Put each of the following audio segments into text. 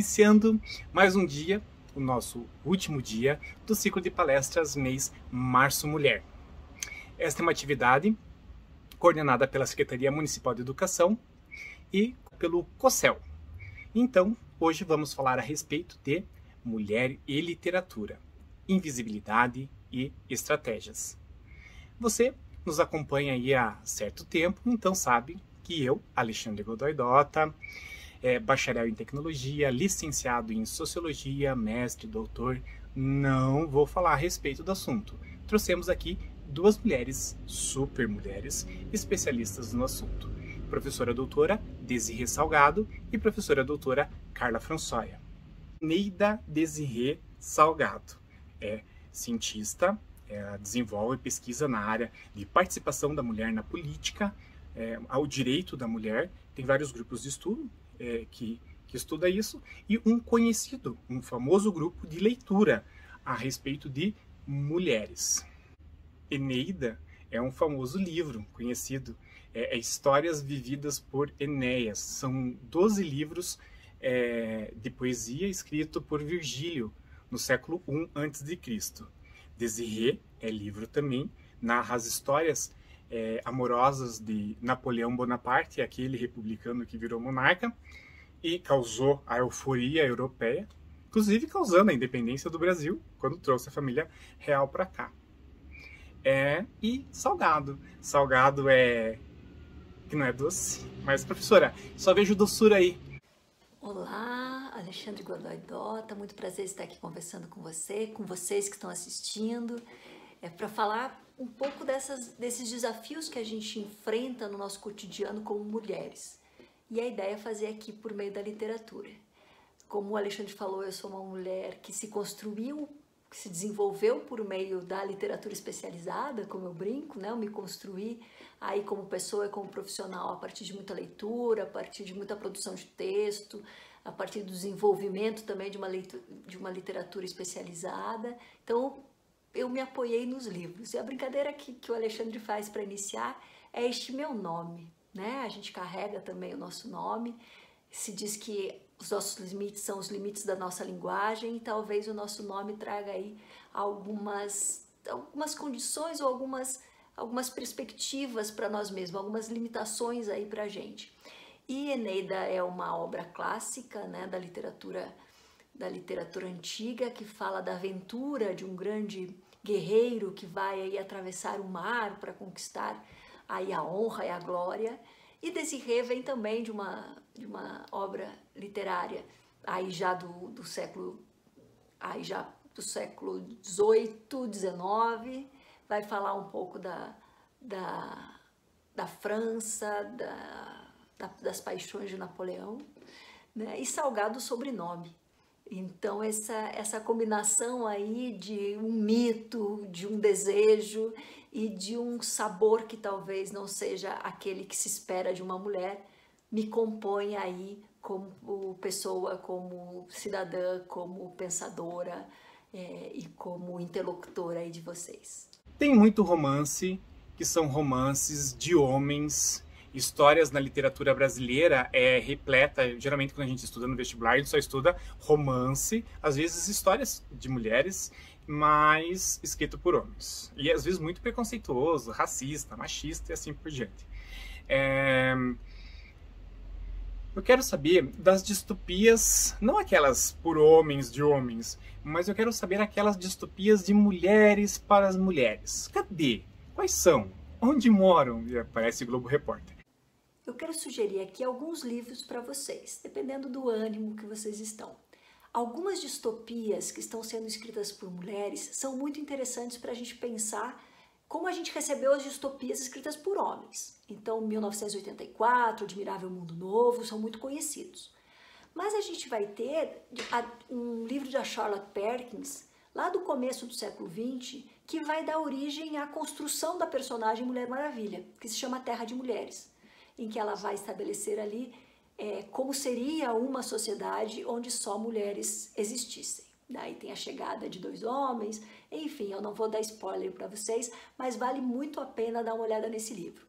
Iniciando mais um dia, o nosso último dia do ciclo de palestras mês Março Mulher. Esta é uma atividade coordenada pela Secretaria Municipal de Educação e pelo COCEL. Então, hoje vamos falar a respeito de mulher e literatura, invisibilidade e estratégias. Você nos acompanha aí há certo tempo, então sabe que eu, Alexandre Godoy Dota, é bacharel em tecnologia, licenciado em sociologia, mestre, doutor, não vou falar a respeito do assunto. Trouxemos aqui duas mulheres, super mulheres, especialistas no assunto. Professora doutora Desirê Salgado e professora doutora Carla Françoia. Neida Desirê Salgado é cientista, é, desenvolve pesquisa na área de participação da mulher na política, é, ao direito da mulher, tem vários grupos de estudo, é, que, que estuda isso, e um conhecido, um famoso grupo de leitura a respeito de mulheres. Eneida é um famoso livro conhecido, é, é Histórias Vividas por Enéas. São 12 livros é, de poesia escrito por Virgílio no século I a.C. Desiré é livro também, narra as histórias é, amorosas de Napoleão Bonaparte, aquele republicano que virou monarca e causou a euforia europeia, inclusive causando a independência do Brasil quando trouxe a família real para cá. É, e salgado. Salgado é que não é doce, mas professora, só vejo doçura aí. Olá, Alexandre Godoy Dota, muito prazer estar aqui conversando com você, com vocês que estão assistindo, é para falar um pouco dessas, desses desafios que a gente enfrenta no nosso cotidiano como mulheres. E a ideia é fazer aqui por meio da literatura. Como o Alexandre falou, eu sou uma mulher que se construiu, que se desenvolveu por meio da literatura especializada, como eu brinco, né? Eu me construí aí como pessoa e como profissional a partir de muita leitura, a partir de muita produção de texto, a partir do desenvolvimento também de uma, leitura, de uma literatura especializada. Então, eu me apoiei nos livros. E a brincadeira que, que o Alexandre faz para iniciar é este meu nome, né? A gente carrega também o nosso nome, se diz que os nossos limites são os limites da nossa linguagem e talvez o nosso nome traga aí algumas, algumas condições ou algumas, algumas perspectivas para nós mesmos, algumas limitações aí para a gente. E Eneida é uma obra clássica né, da literatura da literatura antiga que fala da aventura de um grande guerreiro que vai aí atravessar o mar para conquistar aí a honra e a glória. E Desiré vem também de uma, de uma obra literária aí já do, do século aí já do século 18, 19, vai falar um pouco da, da, da França, da, da, das paixões de Napoleão, né? e Salgado sobrenome. Então, essa, essa combinação aí de um mito, de um desejo e de um sabor que talvez não seja aquele que se espera de uma mulher, me compõe aí como pessoa, como cidadã, como pensadora é, e como interlocutora aí de vocês. Tem muito romance, que são romances de homens histórias na literatura brasileira é repleta, geralmente quando a gente estuda no vestibular, a gente só estuda romance, às vezes histórias de mulheres, mas escrito por homens. E às vezes muito preconceituoso, racista, machista e assim por diante. É... Eu quero saber das distopias, não aquelas por homens de homens, mas eu quero saber aquelas distopias de mulheres para as mulheres. Cadê? Quais são? Onde moram? E aparece Globo Repórter eu quero sugerir aqui alguns livros para vocês, dependendo do ânimo que vocês estão. Algumas distopias que estão sendo escritas por mulheres são muito interessantes para a gente pensar como a gente recebeu as distopias escritas por homens. Então, 1984, Admirável Mundo Novo, são muito conhecidos. Mas a gente vai ter um livro da Charlotte Perkins, lá do começo do século XX, que vai dar origem à construção da personagem Mulher Maravilha, que se chama Terra de Mulheres em que ela vai estabelecer ali é, como seria uma sociedade onde só mulheres existissem. Daí tem a chegada de dois homens, enfim, eu não vou dar spoiler para vocês, mas vale muito a pena dar uma olhada nesse livro.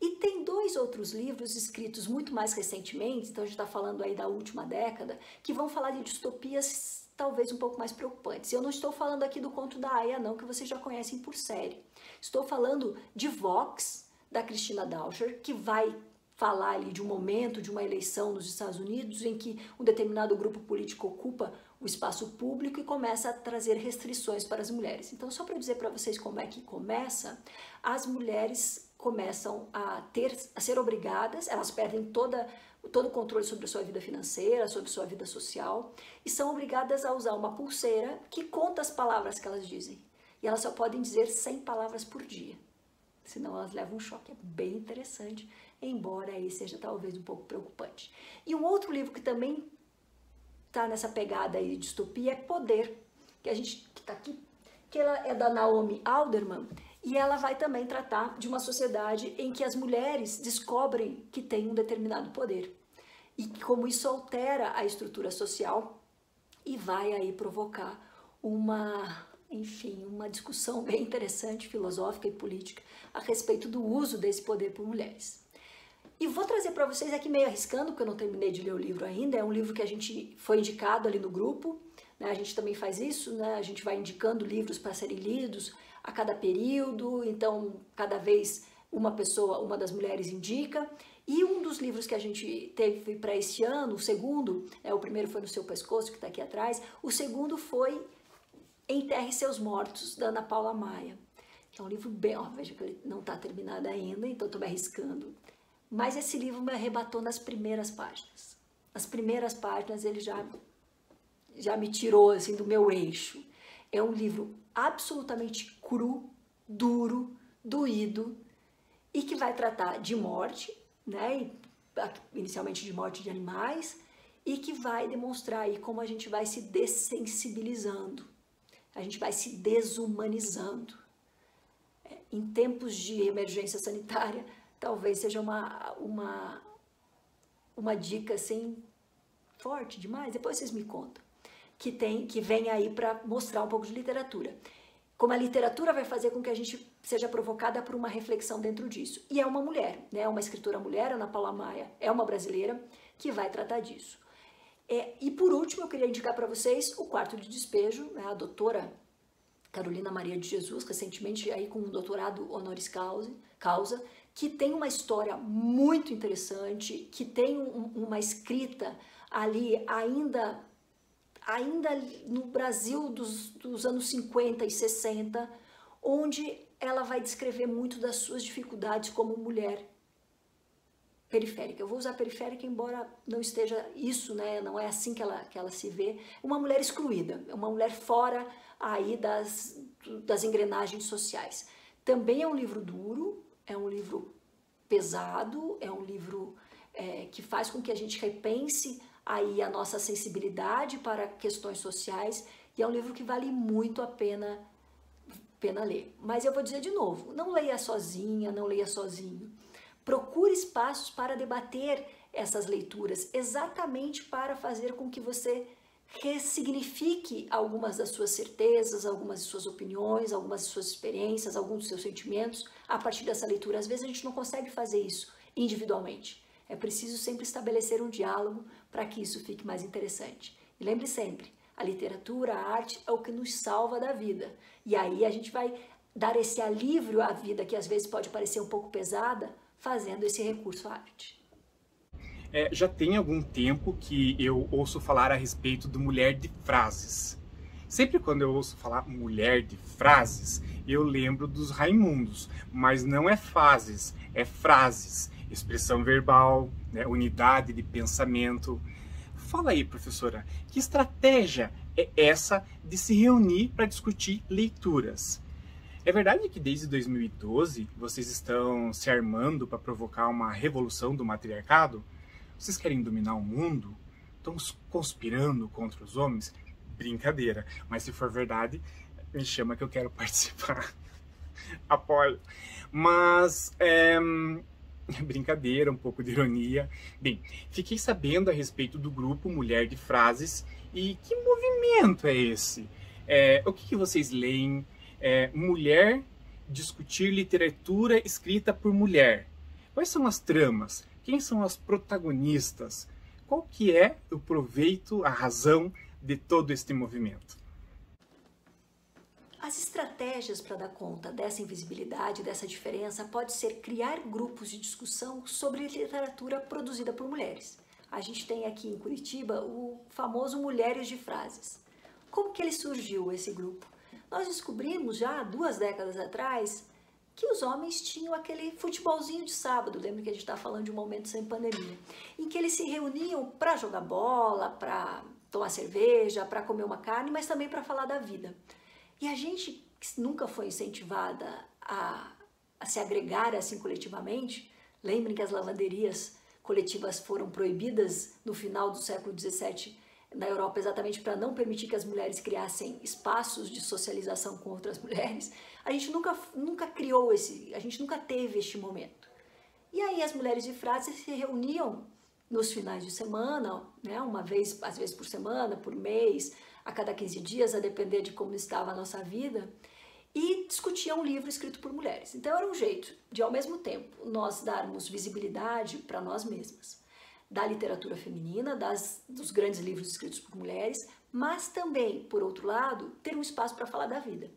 E tem dois outros livros escritos muito mais recentemente, então a gente está falando aí da última década, que vão falar de distopias talvez um pouco mais preocupantes. Eu não estou falando aqui do conto da Aya, não, que vocês já conhecem por série. Estou falando de Vox, da Christina Dauscher, que vai falar ali de um momento, de uma eleição nos Estados Unidos, em que um determinado grupo político ocupa o espaço público e começa a trazer restrições para as mulheres. Então, só para dizer para vocês como é que começa, as mulheres começam a ter, a ser obrigadas, elas perdem toda todo o controle sobre a sua vida financeira, sobre a sua vida social, e são obrigadas a usar uma pulseira que conta as palavras que elas dizem. E elas só podem dizer 100 palavras por dia. Senão elas levam um choque. É bem interessante, embora aí seja talvez um pouco preocupante. E um outro livro que também está nessa pegada aí de distopia é Poder, que a gente que está aqui, que ela é da Naomi Alderman, e ela vai também tratar de uma sociedade em que as mulheres descobrem que têm um determinado poder e como isso altera a estrutura social e vai aí provocar uma, enfim, uma discussão bem interessante, filosófica e política a respeito do uso desse poder por mulheres. E vou trazer para vocês aqui meio arriscando, porque eu não terminei de ler o livro ainda, é um livro que a gente foi indicado ali no grupo, né? a gente também faz isso, né? a gente vai indicando livros para serem lidos, a cada período, então cada vez uma pessoa, uma das mulheres indica. E um dos livros que a gente teve para esse ano, o segundo, é, o primeiro foi No Seu Pescoço, que está aqui atrás, o segundo foi Enterre Seus Mortos, da Ana Paula Maia, que é um livro bem, ó, veja que ele não está terminado ainda, então estou me arriscando. Mas esse livro me arrebatou nas primeiras páginas. Nas primeiras páginas ele já, já me tirou assim do meu eixo. É um livro absolutamente cru, duro, doído e que vai tratar de morte, né? Inicialmente de morte de animais e que vai demonstrar aí como a gente vai se dessensibilizando, a gente vai se desumanizando. É, em tempos de emergência sanitária, talvez seja uma, uma, uma dica assim forte demais. Depois vocês me contam que tem que vem aí para mostrar um pouco de literatura. Como a literatura vai fazer com que a gente seja provocada por uma reflexão dentro disso. E é uma mulher, né? Uma escritora mulher, Ana Paula Maia, é uma brasileira que vai tratar disso. É, e por último, eu queria indicar para vocês o quarto de despejo, né? a doutora Carolina Maria de Jesus, recentemente aí com um doutorado honoris causa, causa que tem uma história muito interessante, que tem um, uma escrita ali ainda ainda no Brasil dos, dos anos 50 e 60, onde ela vai descrever muito das suas dificuldades como mulher periférica. Eu vou usar periférica, embora não esteja isso, né? Não é assim que ela, que ela se vê. Uma mulher excluída, uma mulher fora aí das, das engrenagens sociais. Também é um livro duro, é um livro pesado, é um livro é, que faz com que a gente repense aí a nossa sensibilidade para questões sociais e é um livro que vale muito a pena pena ler. Mas eu vou dizer de novo, não leia sozinha, não leia sozinho. Procure espaços para debater essas leituras, exatamente para fazer com que você ressignifique algumas das suas certezas, algumas de suas opiniões, algumas de suas experiências, alguns dos seus sentimentos a partir dessa leitura. Às vezes a gente não consegue fazer isso individualmente. É preciso sempre estabelecer um diálogo para que isso fique mais interessante. E lembre sempre, a literatura, a arte é o que nos salva da vida. E aí a gente vai dar esse alívio à vida que às vezes pode parecer um pouco pesada, fazendo esse recurso à arte. É, já tem algum tempo que eu ouço falar a respeito do mulher de frases. Sempre quando eu ouço falar mulher de frases, eu lembro dos Raimundos, mas não é fases, é frases expressão verbal, né, unidade de pensamento. Fala aí, professora, que estratégia é essa de se reunir para discutir leituras? É verdade que desde 2012 vocês estão se armando para provocar uma revolução do matriarcado? Vocês querem dominar o mundo? Estão conspirando contra os homens? Brincadeira, mas se for verdade, me chama que eu quero participar. Apoio. Mas é, Brincadeira, um pouco de ironia. Bem, fiquei sabendo a respeito do grupo Mulher de Frases e que movimento é esse? É, o que, que, vocês leem? É, mulher discutir literatura escrita por mulher. Quais são as tramas? Quem são as protagonistas? Qual que é o proveito, a razão de todo este movimento? As estratégias para dar conta dessa invisibilidade, dessa diferença, pode ser criar grupos de discussão sobre literatura produzida por mulheres. A gente tem aqui em Curitiba o famoso Mulheres de Frases. Como que ele surgiu, esse grupo? Nós descobrimos já duas décadas atrás que os homens tinham aquele futebolzinho de sábado, lembra que a gente está falando de um momento sem pandemia, em que eles se reuniam para jogar bola, para tomar cerveja, para comer uma carne, mas também para falar da vida. E a gente que nunca foi incentivada a, a se agregar assim coletivamente, lembrem que as lavanderias coletivas foram proibidas no final do século XVII na Europa exatamente para não permitir que as mulheres criassem espaços de socialização com outras mulheres, a gente nunca, nunca criou esse, a gente nunca teve este momento. E aí as mulheres de frase se reuniam nos finais de semana, né, uma vez, às vezes por semana, por mês, a cada 15 dias, a depender de como estava a nossa vida, e discutiam um livro escrito por mulheres. Então era um jeito de, ao mesmo tempo, nós darmos visibilidade para nós mesmas da literatura feminina, das, dos grandes livros escritos por mulheres, mas também, por outro lado, ter um espaço para falar da vida.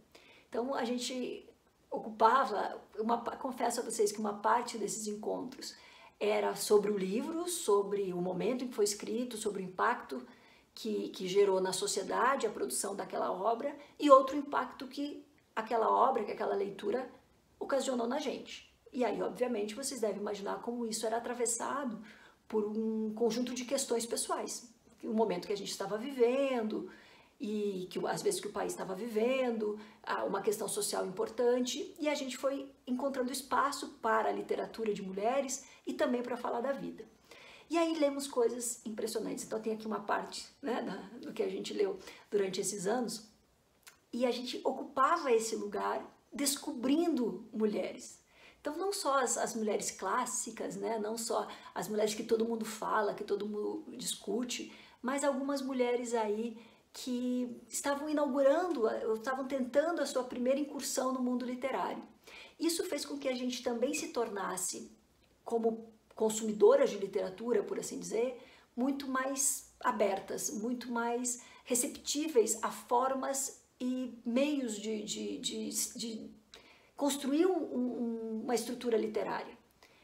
Então a gente ocupava, uma, confesso a vocês que uma parte desses encontros era sobre o livro, sobre o momento em que foi escrito, sobre o impacto que, que gerou na sociedade a produção daquela obra e outro impacto que aquela obra, que aquela leitura ocasionou na gente. E aí, obviamente, vocês devem imaginar como isso era atravessado por um conjunto de questões pessoais. O momento que a gente estava vivendo, e que às vezes que o país estava vivendo, uma questão social importante, e a gente foi encontrando espaço para a literatura de mulheres e também para falar da vida. E aí lemos coisas impressionantes. Então tem aqui uma parte né, do que a gente leu durante esses anos, e a gente ocupava esse lugar descobrindo mulheres. Então, não só as, as, mulheres clássicas, né? não só as mulheres que todo mundo fala, que todo mundo discute, mas algumas mulheres aí que estavam inaugurando, estavam tentando a sua primeira incursão no mundo literário. Isso fez com que a gente também se tornasse, como consumidoras de literatura, por assim dizer, muito mais abertas, muito mais receptíveis a formas e meios de, de, de, de construir um, um, uma estrutura literária.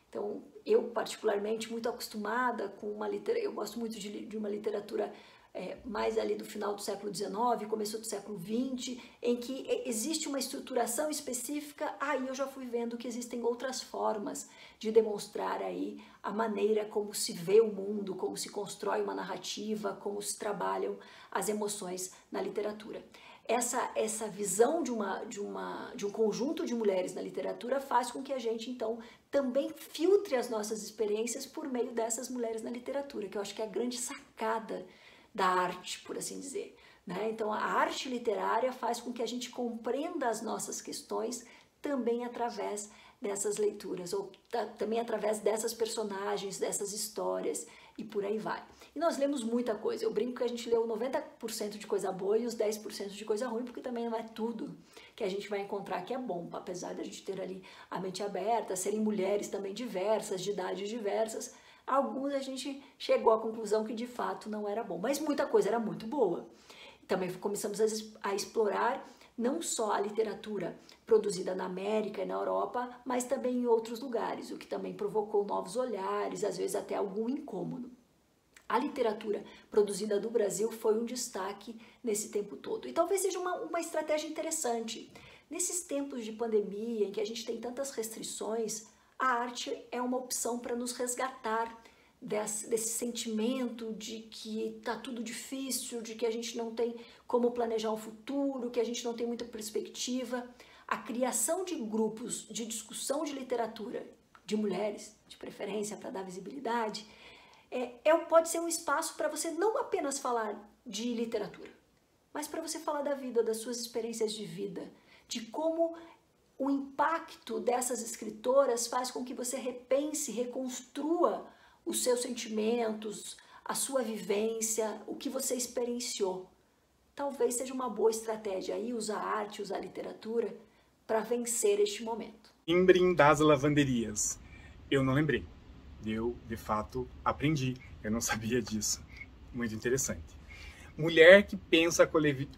Então, eu particularmente muito acostumada com uma literatura, eu gosto muito de, de uma literatura é, mais ali do final do século XIX, começo do século XX, em que existe uma estruturação específica, aí eu já fui vendo que existem outras formas de demonstrar aí a maneira como se vê o mundo, como se constrói uma narrativa, como se trabalham as emoções na literatura essa, essa visão de, uma, de, uma, de um conjunto de mulheres na literatura faz com que a gente, então, também filtre as nossas experiências por meio dessas mulheres na literatura, que eu acho que é a grande sacada da arte, por assim dizer. Né? Então, a arte literária faz com que a gente compreenda as nossas questões também através dessas leituras, ou também através dessas personagens, dessas histórias e por aí vai. E nós lemos muita coisa. Eu brinco que a gente leu 90% de coisa boa e os 10% de coisa ruim, porque também não é tudo que a gente vai encontrar que é bom, apesar da gente ter ali a mente aberta, serem mulheres também diversas, de idades diversas. Alguns a gente chegou à conclusão que de fato não era bom, mas muita coisa era muito boa. Também começamos a explorar não só a literatura produzida na América e na Europa, mas também em outros lugares, o que também provocou novos olhares, às vezes até algum incômodo. A literatura produzida do Brasil foi um destaque nesse tempo todo. E talvez seja uma, uma estratégia interessante. Nesses tempos de pandemia, em que a gente tem tantas restrições, a arte é uma opção para nos resgatar desse, desse, sentimento de que tá tudo difícil, de que a gente não tem como planejar um futuro, que a gente não tem muita perspectiva. A criação de grupos de discussão de literatura de mulheres, de preferência para dar visibilidade, é, é, pode ser um espaço para você não apenas falar de literatura, mas para você falar da vida, das suas experiências de vida, de como o impacto dessas escritoras faz com que você repense, reconstrua os seus sentimentos, a sua vivência, o que você experienciou. Talvez seja uma boa estratégia aí usar arte, usar literatura para vencer este momento. Timbre das lavanderias. eu não lembrei. Eu, de fato, aprendi. Eu não sabia disso. Muito interessante. Mulher que pensa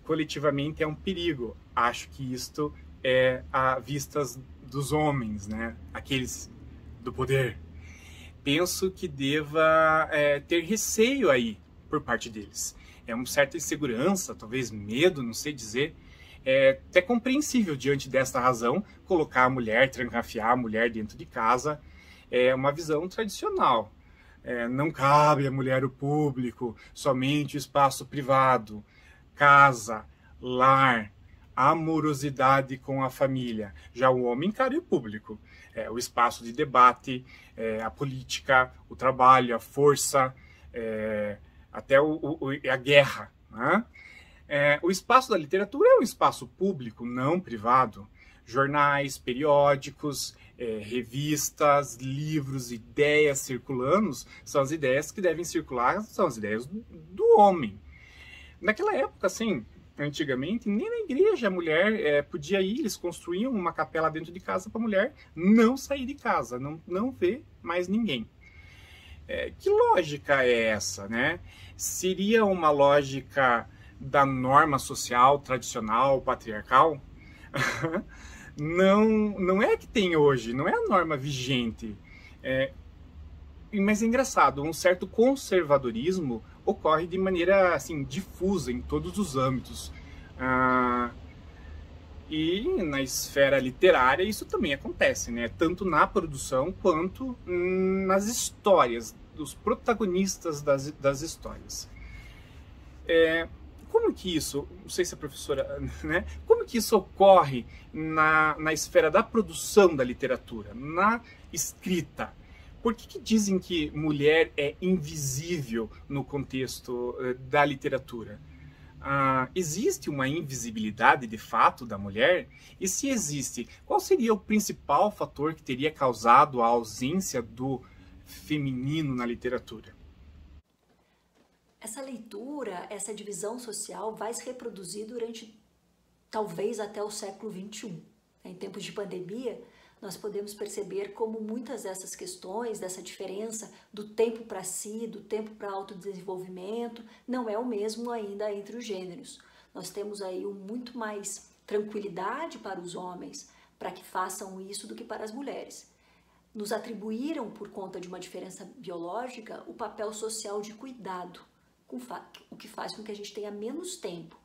coletivamente é um perigo. Acho que isto é a vistas dos homens, né? Aqueles do poder. Penso que deva é, ter receio aí por parte deles. É uma certa insegurança, talvez medo, não sei dizer. É até compreensível diante desta razão colocar a mulher, trancafiar a mulher dentro de casa. É uma visão tradicional. É, não cabe a mulher o público, somente o espaço privado, casa, lar, amorosidade com a família. Já o homem encara o público, é, o espaço de debate, é, a política, o trabalho, a força, é, até o, o, a guerra. Né? É, o espaço da literatura é um espaço público, não privado. Jornais, periódicos, é, revistas, livros, ideias circulando são as ideias que devem circular, são as ideias do, homem. Naquela época, assim, antigamente, nem na igreja a mulher é, podia ir, eles construíam uma capela dentro de casa para a mulher não sair de casa, não, não ver mais ninguém. É, que lógica é essa, né? Seria uma lógica da norma social tradicional, patriarcal? não, não é que tem hoje, não é a norma vigente. É, mas é engraçado, um certo conservadorismo ocorre de maneira assim difusa em todos os âmbitos. Ah, e na esfera literária isso também acontece, né? Tanto na produção quanto nas histórias, dos protagonistas das, das histórias. É, como que isso, não sei se a professora, né? Como que isso ocorre na, na esfera da produção da literatura, na escrita? Por que, que dizem que mulher é invisível no contexto uh, da literatura? Uh, existe uma invisibilidade de fato da mulher? E se existe, qual seria o principal fator que teria causado a ausência do feminino na literatura? Essa leitura, essa divisão social vai se reproduzir durante talvez até o século XXI. Em tempos de pandemia, nós podemos perceber como muitas dessas questões, dessa diferença do tempo para si, do tempo para autodesenvolvimento, não é o mesmo ainda entre os gêneros. Nós temos aí um muito mais tranquilidade para os homens para que façam isso do que para as mulheres. Nos atribuíram, por conta de uma diferença biológica, o papel social de cuidado, o que faz com que a gente tenha menos tempo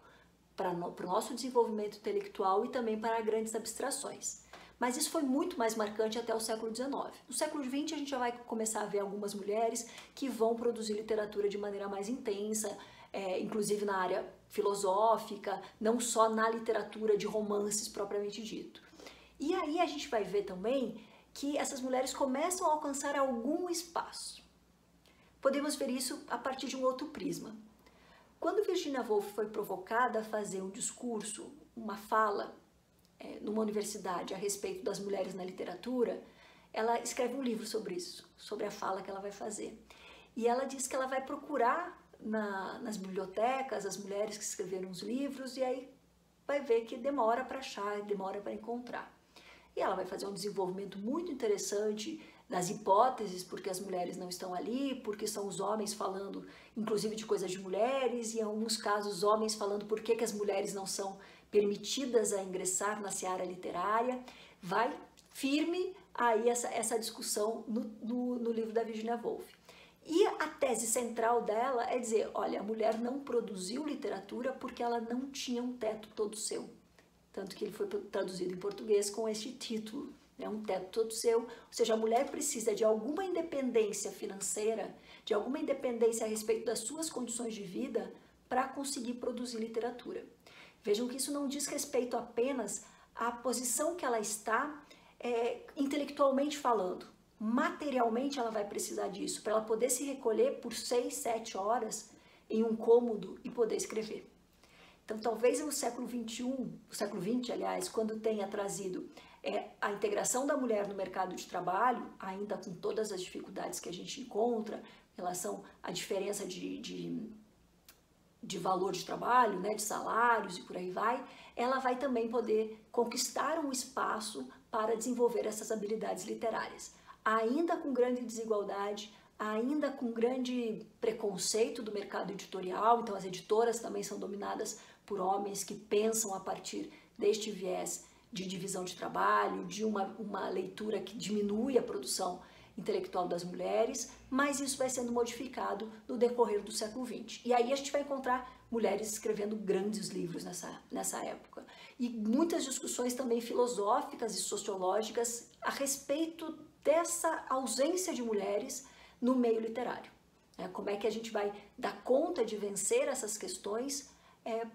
para o nosso desenvolvimento intelectual e também para grandes abstrações. Mas isso foi muito mais marcante até o século XIX. No século XX, a gente já vai começar a ver algumas mulheres que vão produzir literatura de maneira mais intensa, é, inclusive na área filosófica, não só na literatura de romances propriamente dito. E aí a gente vai ver também que essas mulheres começam a alcançar algum espaço. Podemos ver isso a partir de um outro prisma. Quando Virginia Woolf foi provocada a fazer um discurso, uma fala é, numa universidade a respeito das mulheres na literatura, ela escreve um livro sobre isso, sobre a fala que ela vai fazer. E ela diz que ela vai procurar na, nas bibliotecas as mulheres que escreveram os livros e aí vai ver que demora para achar, demora para encontrar. E ela vai fazer um desenvolvimento muito interessante das hipóteses porque as mulheres não estão ali, porque são os homens falando, inclusive de coisas de mulheres, e em alguns casos homens falando por que, que as mulheres não são permitidas a ingressar na seara literária, vai firme aí essa, essa discussão no, no, no livro da Virginia Woolf. E a tese central dela é dizer, olha, a mulher não produziu literatura porque ela não tinha um teto todo seu. Tanto que ele foi traduzido em português com este título, né, um teto todo seu. Ou seja, a mulher precisa de alguma independência financeira, de alguma independência a respeito das suas condições de vida para conseguir produzir literatura. Vejam que isso não diz respeito apenas à posição que ela está é, intelectualmente falando. Materialmente ela vai precisar disso para ela poder se recolher por seis, sete horas em um cômodo e poder escrever. Então, talvez no século XXI, o século XX, aliás, quando tenha trazido é, a integração da mulher no mercado de trabalho, ainda com todas as dificuldades que a gente encontra em relação à diferença de, de de valor de trabalho, né, de salários e por aí vai, ela vai também poder conquistar um espaço para desenvolver essas habilidades literárias. ainda com grande desigualdade, ainda com grande preconceito do mercado editorial, então as editoras também são dominadas por homens que pensam a partir deste viés de divisão de trabalho, de uma, uma leitura que diminui a produção intelectual das mulheres, mas isso vai sendo modificado no decorrer do século XX. E aí a gente vai encontrar mulheres escrevendo grandes livros nessa, nessa época. E muitas discussões também filosóficas e sociológicas a respeito dessa ausência de mulheres no meio literário. É, como é que a gente vai dar conta de vencer essas questões é,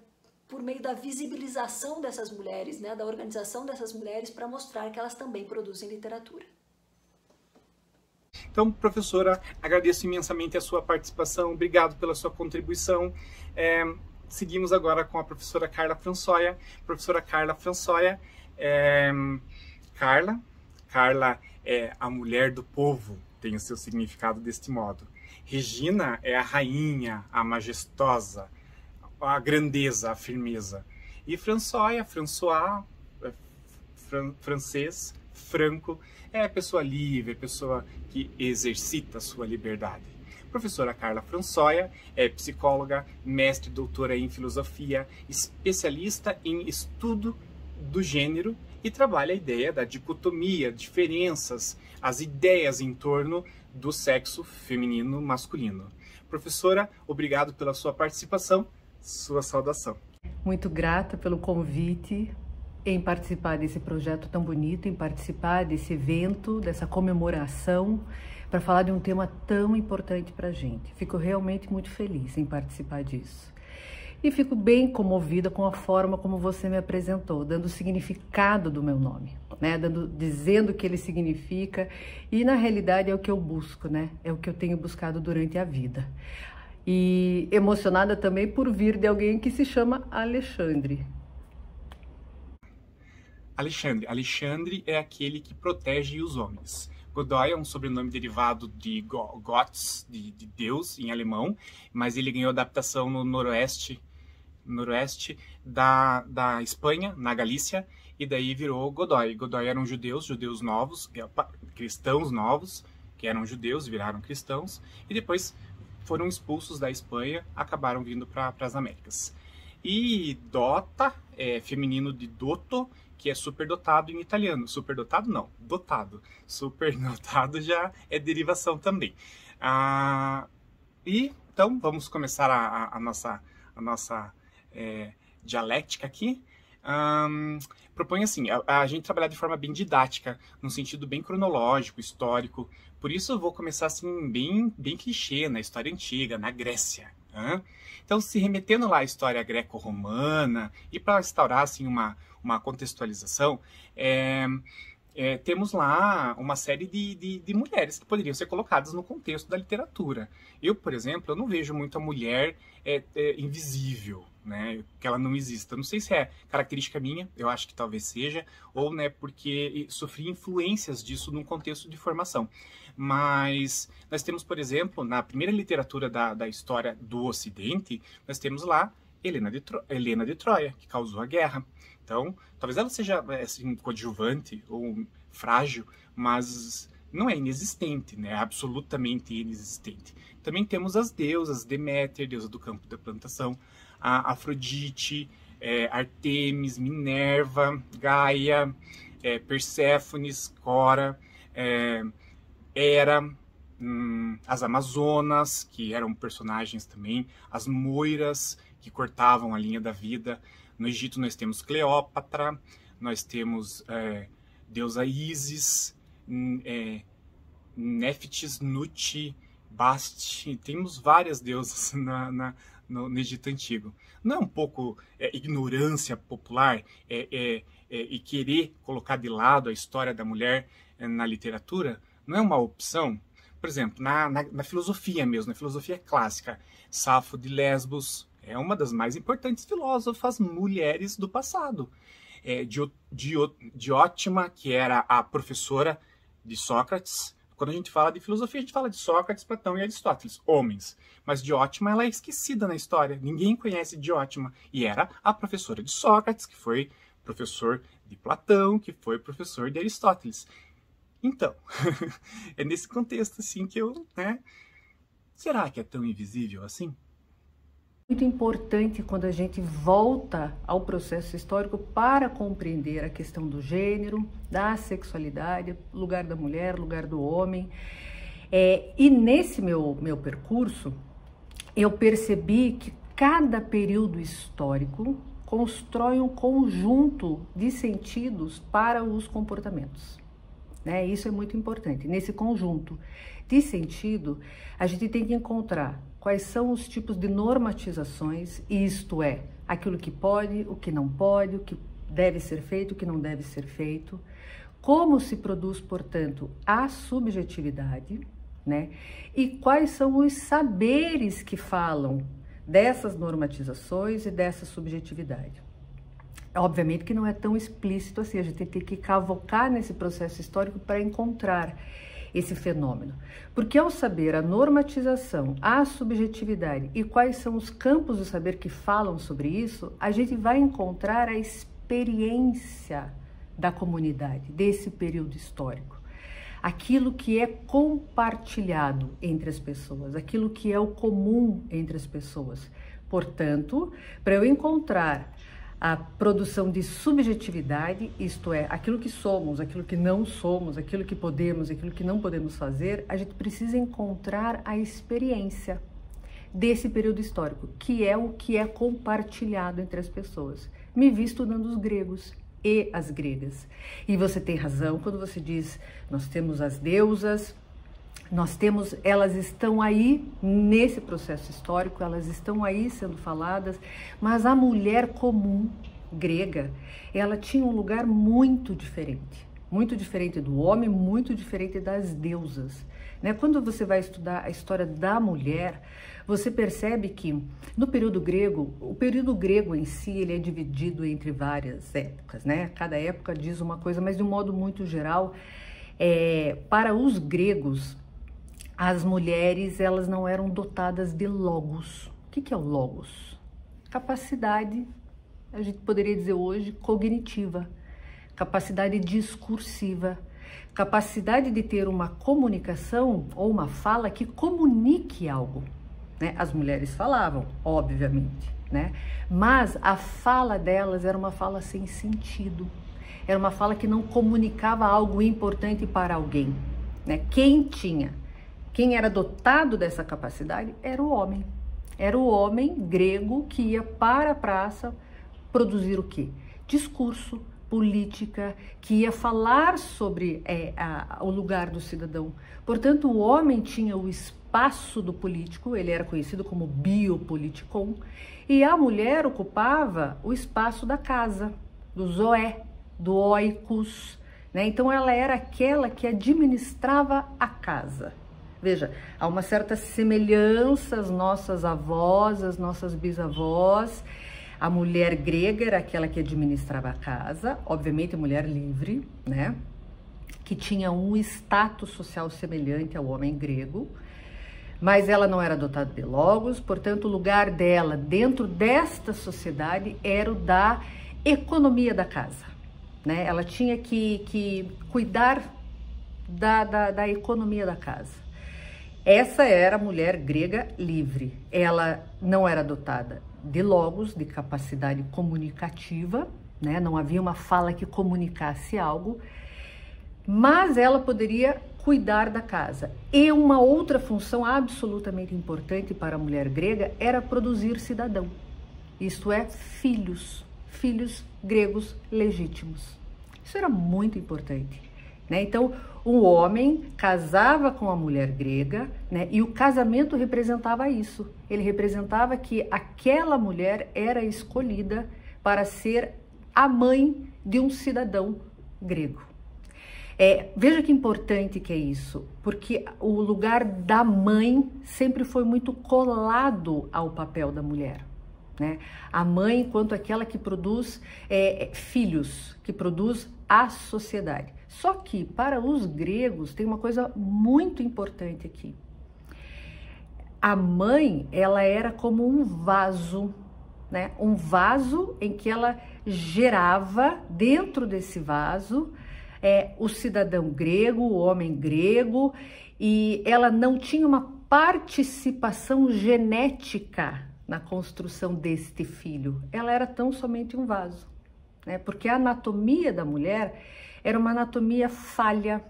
por meio da visibilização dessas mulheres, né, da organização dessas mulheres para mostrar que elas também produzem literatura. Então, professora, agradeço imensamente a sua participação, obrigado pela sua contribuição. É, seguimos agora com a professora Carla Françoia. Professora Carla Françoia, é, Carla, Carla é a mulher do povo, tem o seu significado deste modo. Regina é a rainha, a majestosa, a grandeza, a firmeza. E François, François, é, fran francês, franco, é a pessoa livre, pessoa que exercita sua liberdade. Professora Carla Françoia é psicóloga, mestre doutora em filosofia, especialista em estudo do gênero e trabalha a ideia da dicotomia, diferenças, as ideias em torno do sexo feminino masculino. Professora, obrigado pela sua participação sua saudação. Muito grata pelo convite em participar desse projeto tão bonito, em participar desse evento, dessa comemoração, para falar de um tema tão importante para a gente. Fico realmente muito feliz em participar disso. E fico bem comovida com a forma como você me apresentou, dando o significado do meu nome, né? Dando, dizendo o que ele significa. E na realidade é o que eu busco, né? É o que eu tenho buscado durante a vida e emocionada também por vir de alguém que se chama Alexandre. Alexandre. Alexandre é aquele que protege os homens. Godoy é um sobrenome derivado de Gotts, de, de, Deus em alemão, mas ele ganhou adaptação no noroeste, noroeste da, da Espanha, na Galícia, e daí virou Godoy. Godoy eram judeus, judeus novos, é, cristãos novos, que eram judeus, viraram cristãos, e depois foram expulsos da Espanha, acabaram vindo para as Américas. E Dota é feminino de Dotto, que é superdotado em italiano. Superdotado não, dotado. Superdotado já é derivação também. Ah, e então vamos começar a, a, nossa, a nossa é, dialética aqui. Um, propõe assim, a, a, gente trabalhar de forma bem didática, num sentido bem cronológico, histórico. Por isso eu vou começar assim, bem, bem clichê, na história antiga, na Grécia. Então, se remetendo lá à história greco-romana, e para instaurar assim, uma, uma contextualização, é, é, temos lá uma série de, de, de, mulheres que poderiam ser colocadas no contexto da literatura. Eu, por exemplo, eu não vejo muito a mulher é, é, invisível, né, que ela não exista. Não sei se é característica minha, eu acho que talvez seja, ou né, porque sofri influências disso num contexto de formação. Mas nós temos, por exemplo, na primeira literatura da, da história do Ocidente, nós temos lá Helena de, Tro Helena de Troia, que causou a guerra. Então, talvez ela seja assim, coadjuvante ou frágil, mas não é inexistente, né? é absolutamente inexistente. Também temos as deusas, Deméter, deusa do campo da plantação, a Afrodite, é, Artemis, Minerva, Gaia, é, Perséfones, Cora, é, Hera, hum, as Amazonas, que eram personagens também, as Moiras, que cortavam a linha da vida, no Egito nós temos Cleópatra, nós temos é, deusa Isis, é, Neftis, Nuti, Basti, temos várias deusas na, na no, no, Egito Antigo. Não é um pouco é, ignorância popular é, é, é e querer colocar de lado a história da mulher é, na literatura? Não é uma opção? Por exemplo, na, na, na filosofia mesmo, na filosofia clássica, Safo de Lesbos, é uma das mais importantes filósofas mulheres do passado. É, Diótima, que era a professora de Sócrates. Quando a gente fala de filosofia, a gente fala de Sócrates, Platão e Aristóteles, homens. Mas Diótima ela é esquecida na história. Ninguém conhece Diótima. E era a professora de Sócrates, que foi professor de Platão, que foi professor de Aristóteles. Então, é nesse contexto assim que eu, né? Será que é tão invisível assim? Muito importante quando a gente volta ao processo histórico para compreender a questão do gênero, da sexualidade, lugar da mulher, lugar do homem. É, e nesse meu, meu percurso, eu percebi que cada período histórico constrói um conjunto de sentidos para os comportamentos. Né? Isso é muito importante. Nesse conjunto de sentido, a gente tem que encontrar quais são os tipos de normatizações, isto é, aquilo que pode, o que não pode, o que deve ser feito, o que não deve ser feito, como se produz, portanto, a subjetividade, né? E quais são os saberes que falam dessas normatizações e dessa subjetividade. Obviamente que não é tão explícito assim, a gente tem que cavocar nesse processo histórico para encontrar esse fenômeno. Porque ao saber a normatização, a subjetividade e quais são os campos do saber que falam sobre isso, a gente vai encontrar a experiência da comunidade, desse período histórico. Aquilo que é compartilhado entre as pessoas, aquilo que é o comum entre as pessoas. Portanto, para eu encontrar a produção de subjetividade, isto é, aquilo que somos, aquilo que não somos, aquilo que podemos, aquilo que não podemos fazer, a gente precisa encontrar a experiência desse período histórico, que é o que é compartilhado entre as pessoas. Me vi estudando os gregos e as gregas. E você tem razão quando você diz: nós temos as deusas, nós temos, elas estão aí nesse processo histórico, elas estão aí sendo faladas, mas a mulher comum grega, ela tinha um lugar muito diferente, muito diferente do homem, muito diferente das deusas. Né? Quando você vai estudar a história da mulher, você percebe que no período grego, o período grego em si ele é dividido entre várias épocas, né? Cada época diz uma coisa, mas de um modo muito geral, é, para os gregos as mulheres elas não eram dotadas de logos. O que, que é o logos? Capacidade, a gente poderia dizer hoje, cognitiva, capacidade discursiva, capacidade de ter uma comunicação ou uma fala que comunique algo. Né? As mulheres falavam, obviamente, né? mas a fala delas era uma fala sem sentido, era uma fala que não comunicava algo importante para alguém. Né? Quem tinha quem era dotado dessa capacidade era o homem. Era o homem grego que ia para a praça produzir o quê? Discurso, política, que ia falar sobre é, a, o lugar do cidadão. Portanto, o homem tinha o espaço do político, ele era conhecido como biopoliticon, e a mulher ocupava o espaço da casa, do zoé, do oikos. Né? Então, ela era aquela que administrava a casa. Veja, há uma certa semelhança às nossas avós, às nossas bisavós. A mulher grega era aquela que administrava a casa, obviamente mulher livre, né? Que tinha um status social semelhante ao homem grego, mas ela não era dotada de logos, portanto, o lugar dela dentro desta sociedade era o da economia da casa. Né? Ela tinha que, que cuidar da, da, da economia da casa. Essa era a mulher grega livre. Ela não era dotada de logos, de capacidade comunicativa, né? não havia uma fala que comunicasse algo, mas ela poderia cuidar da casa. E uma outra função absolutamente importante para a mulher grega era produzir cidadão, isto é, filhos, filhos gregos legítimos. Isso era muito importante. Né? Então, o homem casava com a mulher grega né? e o casamento representava isso. Ele representava que aquela mulher era escolhida para ser a mãe de um cidadão grego. É, veja que importante que é isso, porque o lugar da mãe sempre foi muito colado ao papel da mulher. Né? A mãe, enquanto aquela que produz é, filhos, que produz a sociedade. Só que para os gregos tem uma coisa muito importante aqui. A mãe, ela era como um vaso, né? Um vaso em que ela gerava dentro desse vaso é, o cidadão grego, o homem grego, e ela não tinha uma participação genética na construção deste filho. Ela era tão somente um vaso, né? Porque a anatomia da mulher era uma anatomia falha,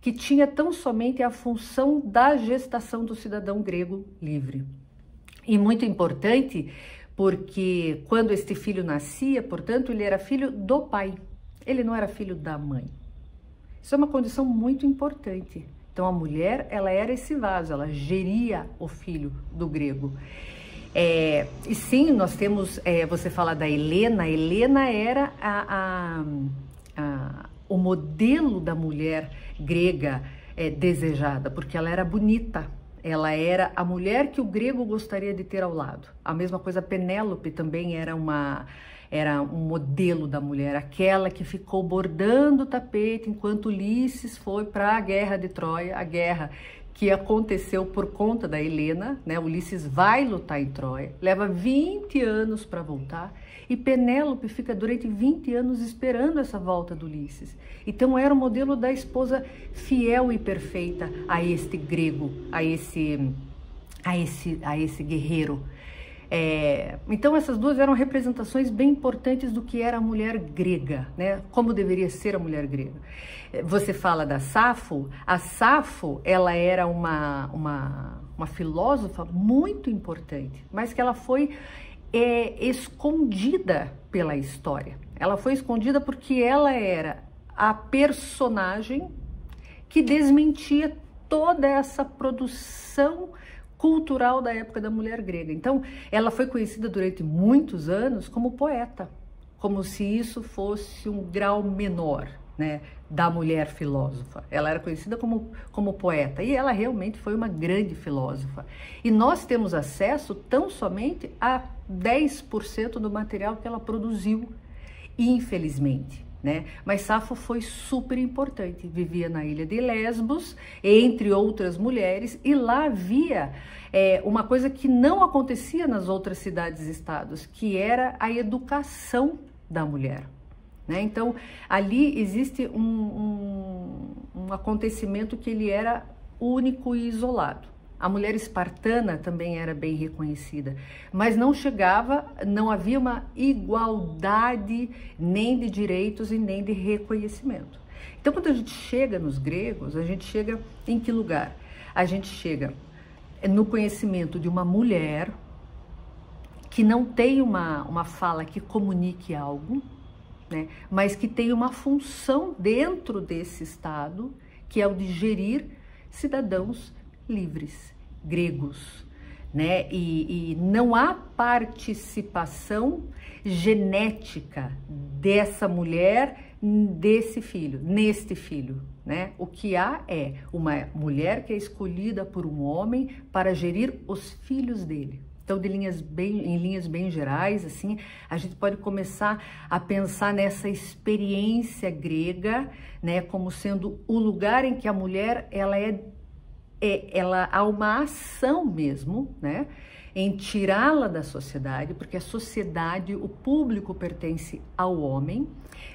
que tinha tão somente a função da gestação do cidadão grego livre. E muito importante, porque quando este filho nascia, portanto, ele era filho do pai, ele não era filho da mãe. Isso é uma condição muito importante. Então a mulher, ela era esse vaso, ela geria o filho do grego. É, e sim, nós temos, é, você fala da Helena, Helena era a, a, a, o modelo da mulher grega é, desejada, porque ela era bonita, ela era a mulher que o grego gostaria de ter ao lado. A mesma coisa, Penélope também era uma era um modelo da mulher, aquela que ficou bordando o tapete enquanto Ulisses foi para a guerra de Troia, a guerra que aconteceu por conta da Helena, né? Ulisses vai lutar em Troia, leva 20 anos para voltar e Penélope fica durante 20 anos esperando essa volta do Ulisses. Então era o modelo da esposa fiel e perfeita a este grego, a esse a esse a esse guerreiro. É, então essas duas eram representações bem importantes do que era a mulher grega, né? Como deveria ser a mulher grega. Você fala da Safo, a Safo ela era uma, uma, uma filósofa muito importante, mas que ela foi é, escondida pela história. Ela foi escondida porque ela era a personagem que desmentia toda essa produção cultural da época da mulher grega. Então, ela foi conhecida durante muitos anos como poeta, como se isso fosse um grau menor, né, da mulher filósofa. Ela era conhecida como, como poeta e ela realmente foi uma grande filósofa. E nós temos acesso tão somente a 10% do material que ela produziu, infelizmente. Né? Mas Safo foi super importante. Vivia na ilha de Lesbos, entre outras mulheres, e lá havia é, uma coisa que não acontecia nas outras cidades-estados, que era a educação da mulher. Né? Então, ali existe um, um, um acontecimento que ele era único e isolado. A mulher espartana também era bem reconhecida, mas não chegava, não havia uma igualdade nem de direitos e nem de reconhecimento. Então, quando a gente chega nos gregos, a gente chega em que lugar? A gente chega no conhecimento de uma mulher que não tem uma, uma fala que comunique algo, né? mas que tem uma função dentro desse Estado, que é o de gerir cidadãos livres, gregos. Né? E, e não há participação genética dessa mulher desse filho, neste filho, né? O que há é uma mulher que é escolhida por um homem para gerir os filhos dele. Então, de linhas bem, em linhas bem gerais, assim, a gente pode começar a pensar nessa experiência grega, né, como sendo o lugar em que a mulher ela é, é ela há uma ação mesmo, né, em tirá-la da sociedade, porque a sociedade, o público pertence ao homem,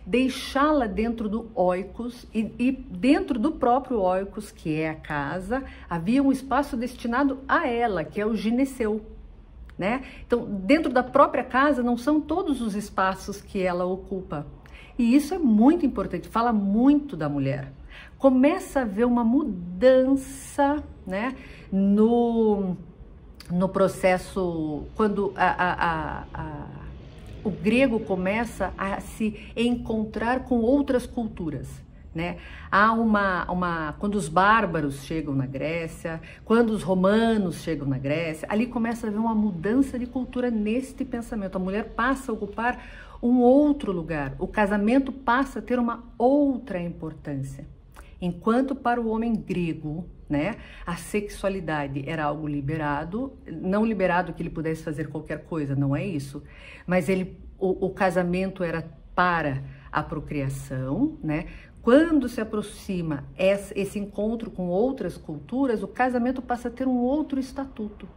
deixá-la dentro do oikos e, e, dentro do próprio oikos, que é a casa, havia um espaço destinado a ela, que é o gineceu, né? Então, dentro da própria casa não são todos os espaços que ela ocupa. E isso é muito importante, fala muito da mulher. Começa a ver uma mudança, né, no, no processo, quando a, a, a, o grego começa a se encontrar com outras culturas. Né? Há uma, uma. Quando os bárbaros chegam na Grécia, quando os romanos chegam na Grécia, ali começa a haver uma mudança de cultura neste pensamento. A mulher passa a ocupar um outro lugar, o casamento passa a ter uma outra importância. Enquanto para o homem grego, né, a sexualidade era algo liberado, não liberado que ele pudesse fazer qualquer coisa, não é isso, mas ele, o, o casamento era para a procriação, né? Quando se aproxima esse encontro com outras culturas, o casamento passa a ter um outro estatuto.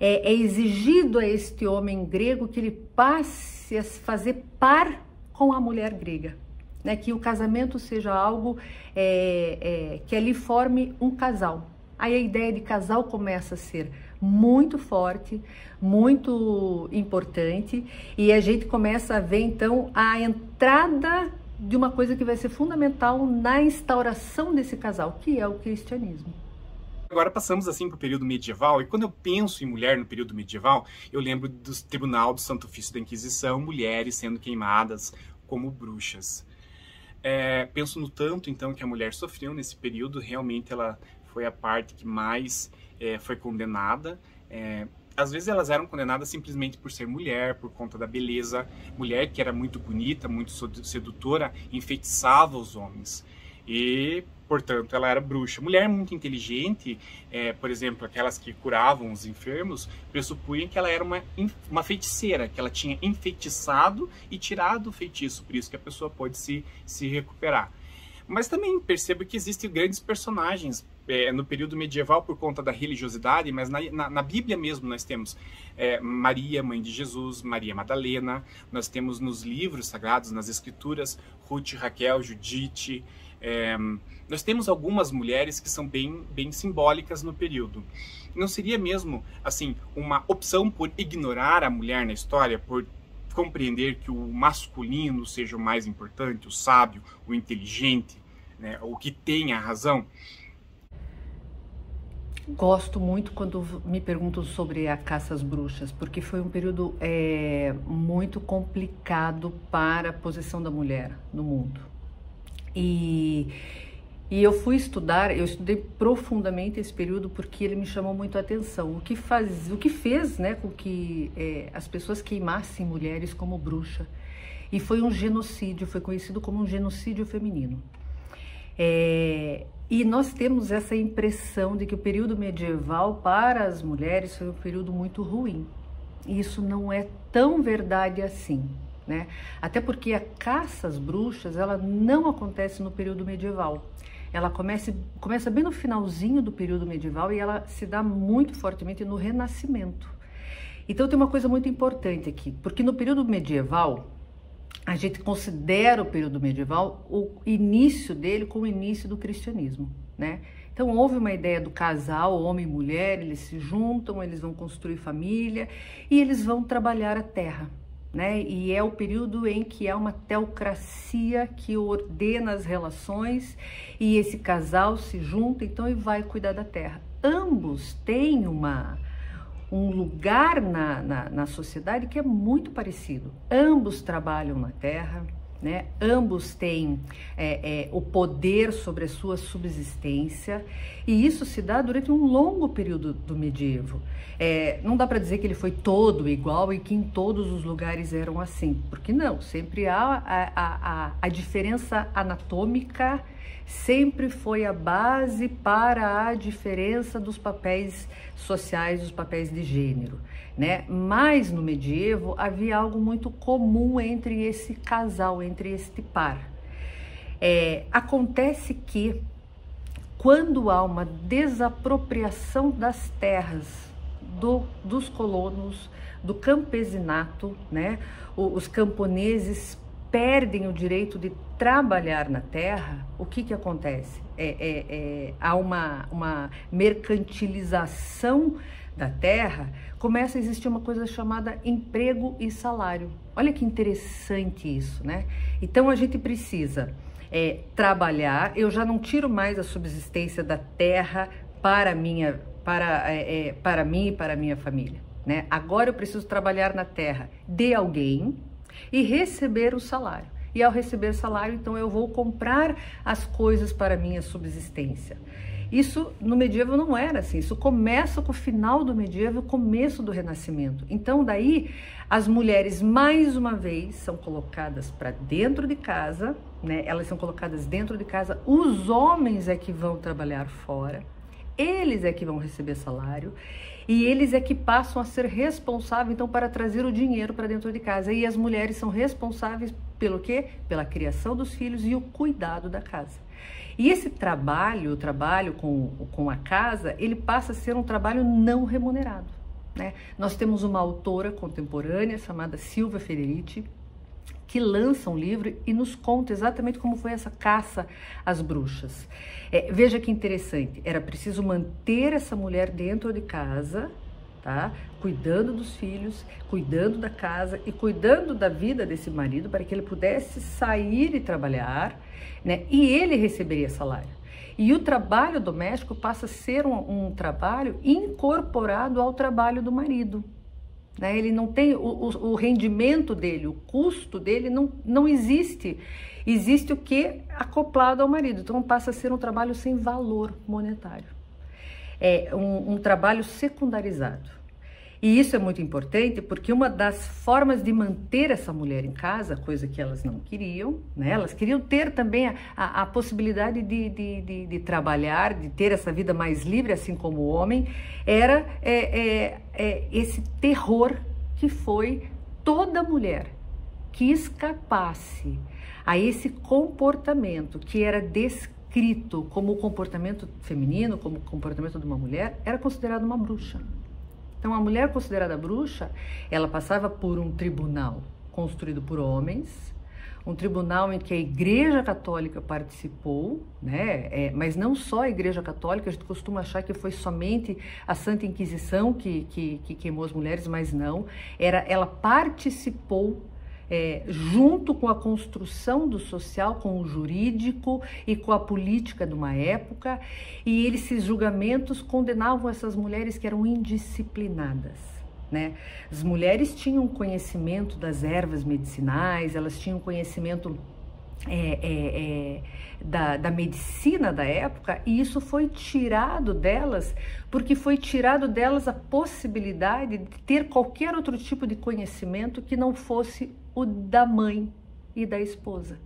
É, é exigido a este homem grego que ele passe a fazer par com a mulher grega. Né? Que o casamento seja algo é, é, que ali forme um casal. Aí a ideia de casal começa a ser muito forte, muito importante, e a gente começa a ver então a entrada de uma coisa que vai ser fundamental na instauração desse casal, que é o cristianismo. Agora passamos assim para o período medieval, e quando eu penso em mulher no período medieval, eu lembro do Tribunal do Santo Ofício da Inquisição, mulheres sendo queimadas como bruxas. É, penso no tanto então que a mulher sofreu nesse período, realmente ela foi a parte que mais é, foi condenada. É, às vezes elas eram condenadas simplesmente por ser mulher, por conta da beleza. Mulher que era muito bonita, muito sedutora, enfeitiçava os homens. E, portanto, ela era bruxa. Mulher muito inteligente, é, por exemplo, aquelas que curavam os enfermos, pressupunham que ela era uma, uma feiticeira, que ela tinha enfeitiçado e tirado o feitiço, por isso que a pessoa pode se, se recuperar. Mas também percebo que existem grandes personagens é, no período medieval por conta da religiosidade, mas na, na, na Bíblia mesmo nós temos é, Maria, mãe de Jesus, Maria Madalena, nós temos nos livros sagrados, nas escrituras, Ruth, Raquel, Judite. É, nós temos algumas mulheres que são bem, bem simbólicas no período. Não seria mesmo assim uma opção por ignorar a mulher na história, por compreender que o masculino seja o mais importante, o sábio, o inteligente, né, o que tem a razão? Gosto muito quando me perguntam sobre a caça às bruxas, porque foi um período é, muito complicado para a posição da mulher no mundo. E, e eu fui estudar, eu estudei profundamente esse período porque ele me chamou muito a atenção. O que, faz, o que fez né, com que é, as pessoas queimassem mulheres como bruxa. E foi um genocídio, foi conhecido como um genocídio feminino. É, e nós temos essa impressão de que o período medieval para as mulheres foi um período muito ruim. E isso não é tão verdade assim, né? Até porque a caça às bruxas, ela não acontece no período medieval. Ela começa, bem no finalzinho do período medieval e ela se dá muito fortemente no Renascimento. Então tem uma coisa muito importante aqui, porque no período medieval, a gente considera o período medieval o início dele como o início do cristianismo, né? Então houve uma ideia do casal, homem e mulher, eles se juntam, eles vão construir família e eles vão trabalhar a terra, né? E é o período em que há uma teocracia que ordena as relações e esse casal se junta então e vai cuidar da terra. Ambos têm uma um lugar na, na, na sociedade que é muito parecido. Ambos trabalham na terra, né? Ambos têm é, é, o poder sobre a sua subsistência e isso se dá durante um longo período do medievo. É, não dá para dizer que ele foi todo igual e que em todos os lugares eram assim, porque não, sempre há a, a, a, a diferença anatômica sempre foi a base para a diferença dos papéis sociais, dos papéis de gênero, né? Mas no medievo havia algo muito comum entre esse casal, entre este par. É, acontece que quando há uma desapropriação das terras do, dos colonos, do campesinato, né? os camponeses perdem o direito de trabalhar na terra, o que, que acontece? É, é, é, há uma, uma mercantilização da terra, começa a existir uma coisa chamada emprego e salário. Olha que interessante isso, né? Então a gente precisa é, trabalhar. Eu já não tiro mais a subsistência da terra para minha, para, é, é, para mim e para minha família. Né? Agora eu preciso trabalhar na terra de alguém e receber o salário. E ao receber salário, então eu vou comprar as coisas para minha subsistência. Isso no medievo não era assim. Isso começa com o final do medievo, começo do renascimento. Então daí as mulheres mais uma vez são colocadas para dentro de casa, né? Elas são colocadas dentro de casa. Os homens é que vão trabalhar fora. Eles é que vão receber salário e eles é que passam a ser responsáveis então para trazer o dinheiro para dentro de casa. E as mulheres são responsáveis pelo quê? Pela criação dos filhos e o cuidado da casa. E esse trabalho, o trabalho com, com a casa, ele passa a ser um trabalho não remunerado. Né? Nós temos uma autora contemporânea chamada Silvia Federici, que lança um livro e nos conta exatamente como foi essa caça às bruxas. É, veja que interessante, era preciso manter essa mulher dentro de casa, tá? Cuidando dos filhos, cuidando da casa e cuidando da vida desse marido para que ele pudesse sair e trabalhar, né? E ele receberia salário. E o trabalho doméstico passa a ser um, um trabalho incorporado ao trabalho do marido. Né? Ele não tem o, o, o, rendimento dele, o custo dele não, não existe. Existe o que acoplado ao marido. Então passa a ser um trabalho sem valor monetário. É um, um trabalho secundarizado. E isso é muito importante porque uma das formas de manter essa mulher em casa, coisa que elas não queriam, né? elas queriam ter também a, a, a possibilidade de, de, de, de, trabalhar, de ter essa vida mais livre, assim como o homem, era é, é, é esse terror que foi toda mulher que escapasse a esse comportamento que era descrito como o comportamento feminino, como o comportamento de uma mulher, era considerado uma bruxa. Então, a mulher considerada bruxa, ela passava por um tribunal construído por homens, um tribunal em que a Igreja Católica participou, né? É, mas não só a Igreja Católica, a gente costuma achar que foi somente a Santa Inquisição que, que, que queimou as mulheres, mas não. Era, ela participou é, junto com a construção do social, com o jurídico e com a política de uma época, e esses julgamentos condenavam essas mulheres que eram indisciplinadas. Né? As mulheres tinham conhecimento das ervas medicinais, elas tinham conhecimento é, é, é, da, da, medicina da época e isso foi tirado delas porque foi tirado delas a possibilidade de ter qualquer outro tipo de conhecimento que não fosse o da mãe e da esposa.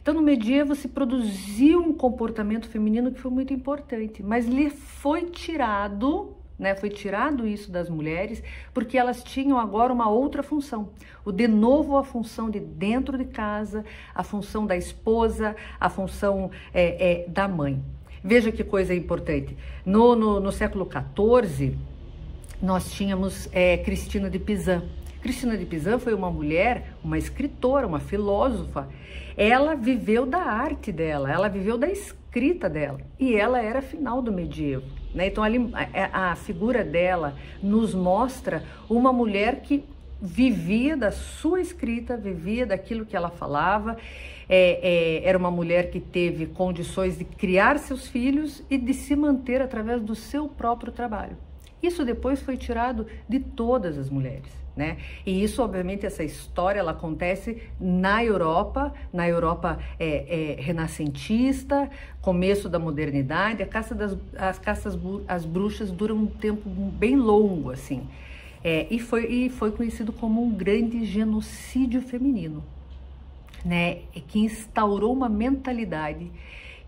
Então, no medievo se produziu um comportamento feminino que foi muito importante, mas lhe foi tirado, né, foi tirado isso das mulheres, porque elas tinham agora uma outra função. O de novo a função de dentro de casa, a função da esposa, a função é, é, da mãe. Veja que coisa importante. No, no, no século XIV, nós tínhamos é, Cristina de Pizan Cristina de Pizan foi uma mulher, uma escritora, uma filósofa. Ela viveu da arte dela, ela viveu da escrita dela e ela era final do medievo. Né? Então ali, a, a figura dela nos mostra uma mulher que vivia da sua escrita, vivia daquilo que ela falava. É, é, era uma mulher que teve condições de criar seus filhos e de se manter através do seu próprio trabalho. Isso depois foi tirado de todas as mulheres. Né? E isso, obviamente, essa história ela acontece na Europa, na Europa é, é, renascentista, começo da modernidade. A caça das, as caças as bruxas duram um tempo bem longo, assim, é, e, foi, e foi conhecido como um grande genocídio feminino, né? Que instaurou uma mentalidade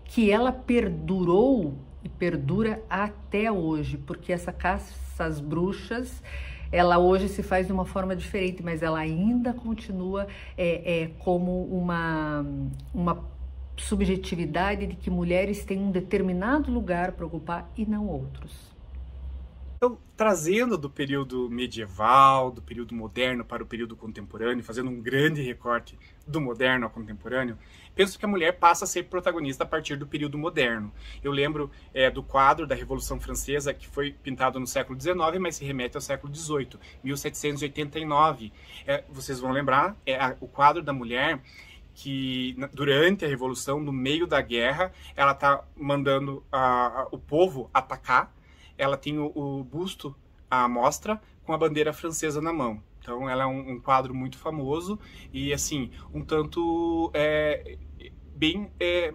que ela perdurou e perdura até hoje, porque essa caça às bruxas ela hoje se faz de uma forma diferente, mas ela ainda continua é, é, como uma, uma subjetividade de que mulheres têm um determinado lugar para ocupar e não outros. Então, trazendo do período medieval, do período moderno para o período contemporâneo, fazendo um grande recorte do moderno ao contemporâneo, penso que a mulher passa a ser protagonista a partir do período moderno. Eu lembro é, do quadro da Revolução Francesa, que foi pintado no século XIX, mas se remete ao século XVIII, 1789. É, vocês vão lembrar, é a, o quadro da mulher que durante a revolução, no meio da guerra, ela está mandando a, a, o povo atacar ela tem o, o busto à mostra com a bandeira francesa na mão. Então, ela é um, um quadro muito famoso e, assim, um tanto é, bem é,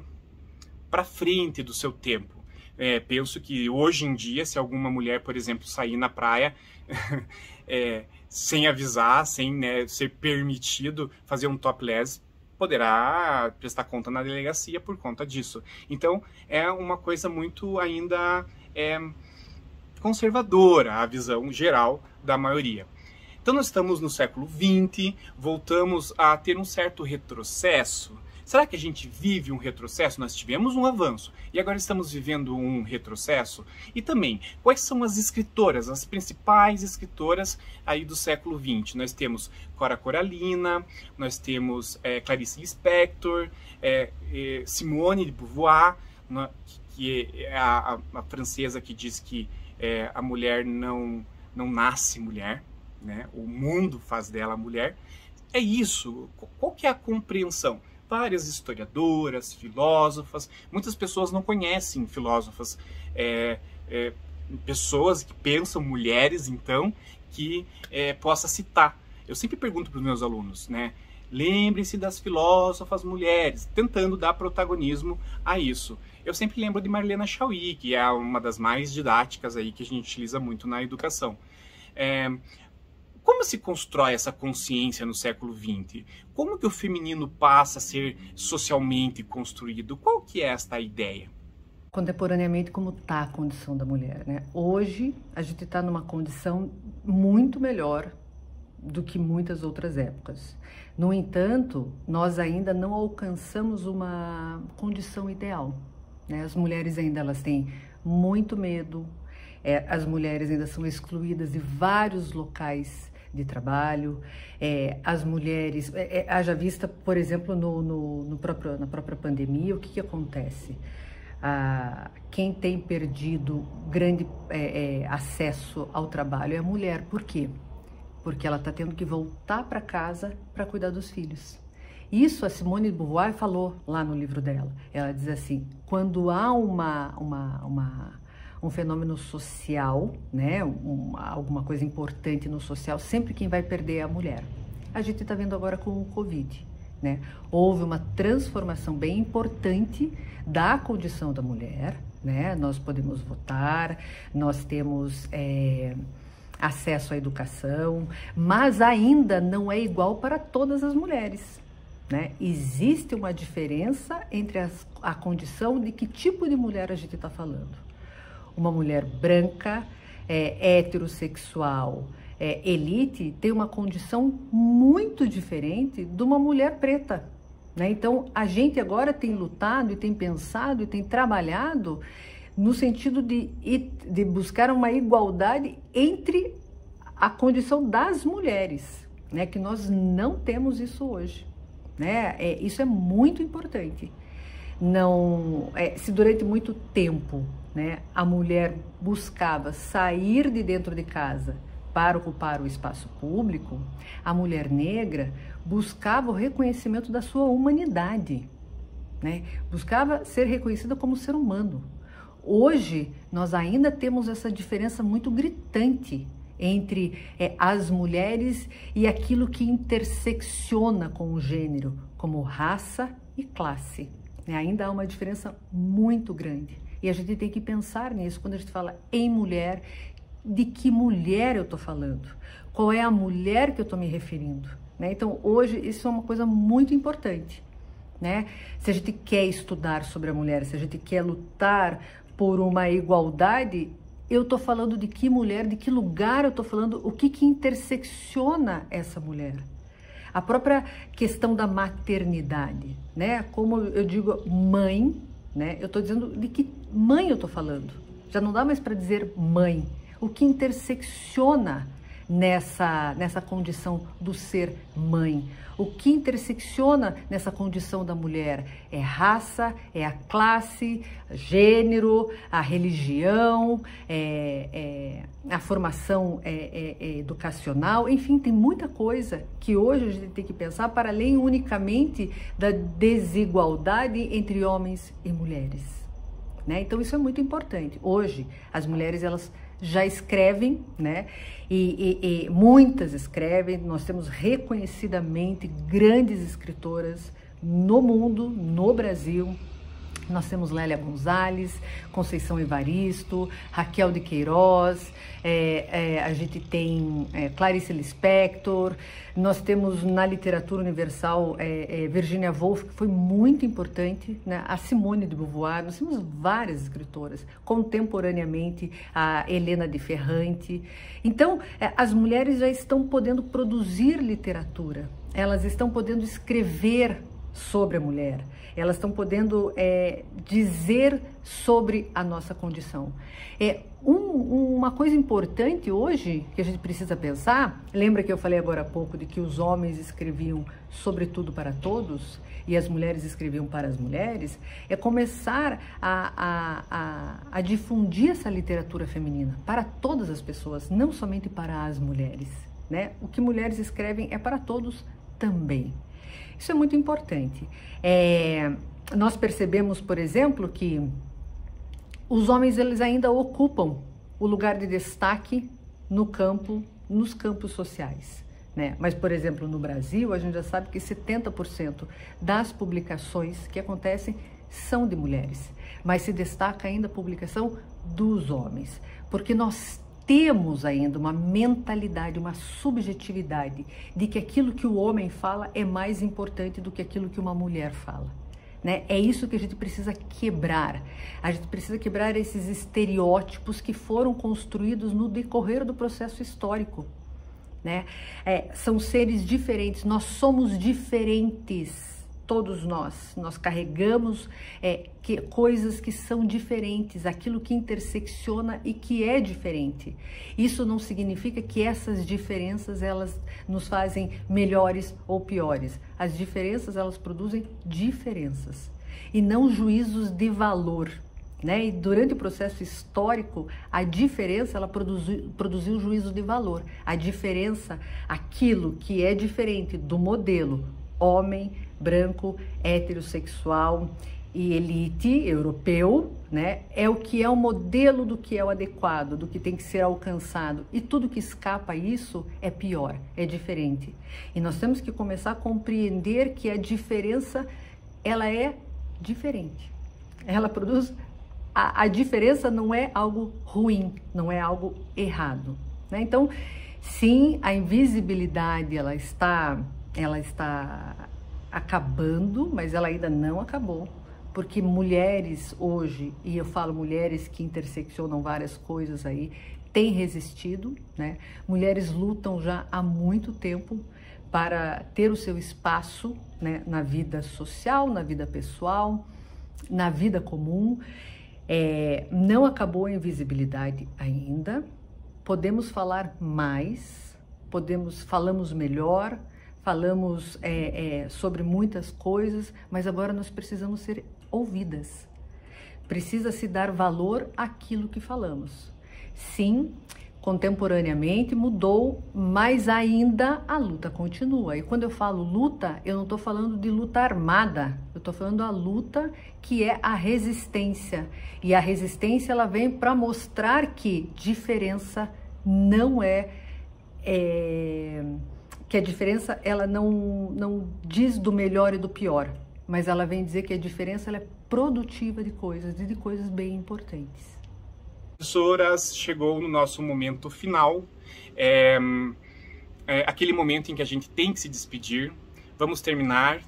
para frente do seu tempo. É, penso que hoje em dia, se alguma mulher, por exemplo, sair na praia é, sem avisar, sem né, ser permitido fazer um topless, poderá prestar conta na delegacia por conta disso. Então, é uma coisa muito ainda é, conservadora, a visão geral da maioria. Então nós estamos no século XX, voltamos a ter um certo retrocesso. Será que a gente vive um retrocesso? Nós tivemos um avanço e agora estamos vivendo um retrocesso? E também, quais são as escritoras, as principais escritoras aí do século XX? Nós temos Cora Coralina, nós temos é, Clarice Lispector, é, é, Simone de Beauvoir, que é a, a, a francesa que diz que é, a mulher não, não nasce mulher, né? o mundo faz dela mulher. É isso. Qual que é a compreensão? várias historiadoras, filósofas. Muitas pessoas não conhecem filósofas, é, é, pessoas que pensam, mulheres, então, que é, possa citar. Eu sempre pergunto para os meus alunos, né? Lembrem-se das filósofas mulheres, tentando dar protagonismo a isso. Eu sempre lembro de Marlena Chauí, que é uma das mais didáticas aí que a gente utiliza muito na educação. É, como se constrói essa consciência no século XX? Como que o feminino passa a ser socialmente construído? Qual que é esta ideia? Contemporaneamente, como está a condição da mulher? Né? Hoje, a gente está numa condição muito melhor do que muitas outras épocas. No entanto, nós ainda não alcançamos uma condição ideal. Né? As mulheres ainda elas têm muito medo, é, as mulheres ainda são excluídas de vários locais de trabalho, é, as mulheres, é, é, haja vista, por exemplo, no, no, no próprio, na própria pandemia, o que, que acontece? Ah, quem tem perdido grande é, é, acesso ao trabalho é a mulher. Por quê? Porque ela está tendo que voltar para casa para cuidar dos filhos. Isso a Simone de Beauvoir falou lá no livro dela. Ela diz assim: quando há uma, uma, uma um fenômeno social, né, um, alguma coisa importante no social, sempre quem vai perder é a mulher. A gente está vendo agora com o Covid. Né? Houve uma transformação bem importante da condição da mulher. Né? Nós podemos votar, nós temos é, acesso à educação, mas ainda não é igual para todas as mulheres. Né? Existe uma diferença entre as, a condição de que tipo de mulher a gente está falando uma mulher branca, é, heterossexual, é, elite, tem uma condição muito diferente de uma mulher preta. Né? Então, a gente agora tem lutado e tem pensado e tem trabalhado no sentido de, de buscar uma igualdade entre a condição das mulheres, né? que nós não temos isso hoje. Né? É, isso é muito importante. Não, é, se durante muito tempo né, a mulher buscava sair de dentro de casa para ocupar o espaço público, a mulher negra buscava o reconhecimento da sua humanidade, né? buscava ser reconhecida como ser humano. Hoje, nós ainda temos essa diferença muito gritante entre é, as mulheres e aquilo que intersecciona com o gênero, como raça e classe. Né? Ainda há uma diferença muito grande. E a gente tem que pensar nisso quando a gente fala em mulher, de que mulher eu estou falando? Qual é a mulher que eu estou me referindo? Né? Então, hoje, isso é uma coisa muito importante. Né? Se a gente quer estudar sobre a mulher, se a gente quer lutar por uma igualdade, eu estou falando de que mulher, de que lugar eu estou falando, o que, que intersecciona essa mulher. A própria questão da maternidade, né? Como eu digo, mãe né? Eu estou dizendo de que mãe eu estou falando. Já não dá mais para dizer mãe. O que intersecciona nessa, nessa condição do ser mãe? O que intersecciona nessa condição da mulher é raça, é a classe, gênero, a religião, é, é a formação é, é, é, educacional, enfim, tem muita coisa que hoje a gente tem que pensar para além unicamente da desigualdade entre homens e mulheres. Né? Então isso é muito importante. Hoje as mulheres elas já escrevem, né? E, e, e, muitas escrevem. Nós temos reconhecidamente grandes escritoras no mundo, no Brasil. Nós temos Lélia Gonzalez, Conceição Evaristo, Raquel de Queiroz, é, é, a gente tem é, Clarice Lispector, nós temos na literatura universal é, é, Virginia Woolf, que foi muito importante, né? a Simone de Beauvoir, nós temos várias escritoras, contemporaneamente a Helena de Ferrante. Então, é, as mulheres já estão podendo produzir literatura, elas estão podendo escrever sobre a mulher, elas estão podendo é, dizer sobre a nossa condição. É um, uma coisa importante hoje que a gente precisa pensar. Lembra que eu falei agora há pouco de que os homens escreviam sobretudo para todos e as mulheres escreviam para as mulheres? É começar a, a, a, a difundir essa literatura feminina para todas as pessoas, não somente para as mulheres. Né? O que mulheres escrevem é para todos também. Isso é muito importante. É, nós percebemos, por exemplo, que os homens eles ainda ocupam o lugar de destaque no campo, nos campos sociais. Né? Mas, por exemplo, no Brasil, a gente já sabe que 70% das publicações que acontecem são de mulheres, mas se destaca ainda a publicação dos homens, porque nós temos ainda uma mentalidade, uma subjetividade de que aquilo que o homem fala é mais importante do que aquilo que uma mulher fala. Né? É isso que a gente precisa quebrar. A gente precisa quebrar esses estereótipos que foram construídos no decorrer do processo histórico. Né? É, são seres diferentes, nós somos diferentes todos nós. Nós carregamos é, que, coisas que são diferentes, aquilo que intersecciona e que é diferente. Isso não significa que essas diferenças elas nos fazem melhores ou piores. As diferenças elas produzem diferenças e não juízos de valor. Né? E durante o processo histórico, a diferença ela produziu, produziu juízo de valor. A diferença, aquilo que é diferente do modelo homem, branco, heterossexual e elite europeu, né? É o que é o modelo do que é o adequado, do que tem que ser alcançado. E tudo que escapa isso é pior, é diferente. E nós temos que começar a compreender que a diferença ela é diferente. Ela produz a, a diferença não é algo ruim, não é algo errado. Né? Então, sim, a invisibilidade ela está ela está acabando, mas ela ainda não acabou, porque mulheres hoje, e eu falo mulheres que interseccionam várias coisas aí, têm resistido, né? Mulheres lutam já há muito tempo para ter o seu espaço né, na vida social, na vida pessoal, na vida comum. É, não acabou a invisibilidade ainda. Podemos falar mais, podemos falamos melhor, falamos é, é, sobre muitas coisas, mas agora nós precisamos ser ouvidas. Precisa se dar valor àquilo que falamos. Sim, contemporaneamente mudou, mas ainda a luta continua. E quando eu falo luta, eu não estou falando de luta armada, eu estou falando a luta que é a resistência. E a resistência ela vem para mostrar que diferença não é, é que a diferença ela não, não diz do melhor e do pior, mas ela vem dizer que a diferença é produtiva de coisas e de coisas bem importantes. Professoras, chegou no nosso momento final, é, é, aquele momento em que a gente tem que se despedir. Vamos terminar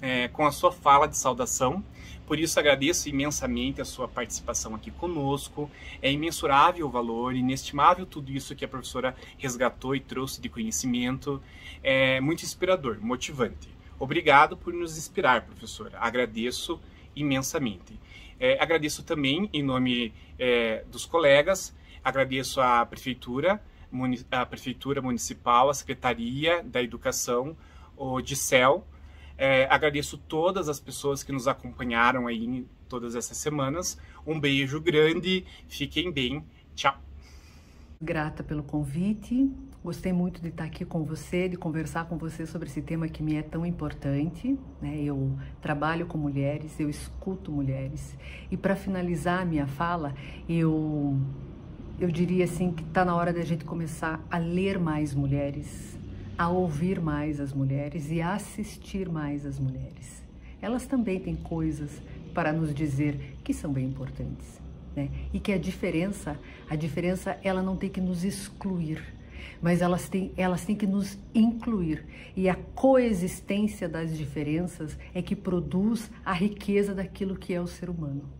é, com a sua fala de saudação. Por isso agradeço imensamente a sua participação aqui conosco. É imensurável o valor, inestimável tudo isso que a professora resgatou e trouxe de conhecimento. É muito inspirador, motivante. Obrigado por nos inspirar, professora. Agradeço imensamente. É, agradeço também em nome é, dos colegas, agradeço à prefeitura, a prefeitura municipal, a secretaria da educação, o DICEL, é, agradeço todas as pessoas que nos acompanharam aí todas essas semanas. Um beijo grande, fiquem bem, tchau. Grata pelo convite. Gostei muito de estar aqui com você, de conversar com você sobre esse tema que me é tão importante. Né? Eu trabalho com mulheres, eu escuto mulheres. E para finalizar a minha fala, eu, eu diria assim que está na hora da gente começar a ler mais mulheres, a ouvir mais as mulheres e a assistir mais as mulheres. Elas também têm coisas para nos dizer que são bem importantes, né? E que a diferença, a diferença, ela não tem que nos excluir, mas elas têm, elas têm que nos incluir. E a coexistência das diferenças é que produz a riqueza daquilo que é o ser humano.